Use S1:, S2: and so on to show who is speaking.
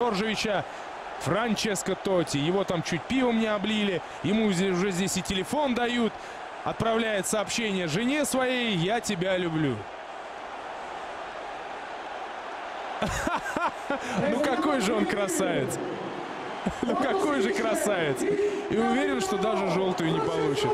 S1: Жоржевича Франческо Тоти. Его там чуть пивом не облили. Ему здесь- уже здесь и телефон дают. Отправляет сообщение жене своей «Я тебя люблю». Ну какой же он красавец. Ну какой же красавец. И уверен, что даже желтую не получит.